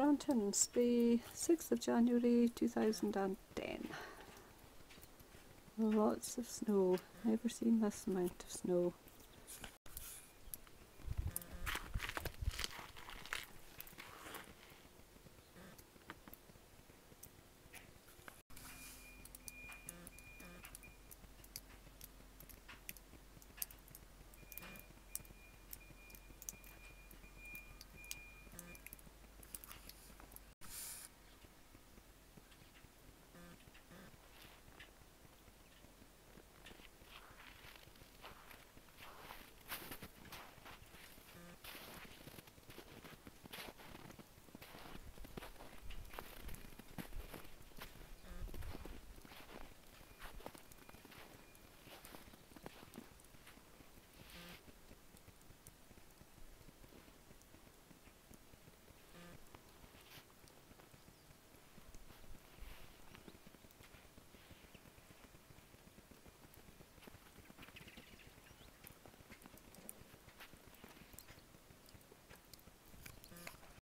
Granton Spey, 6th of January 2010. Lots of snow, never seen this amount of snow.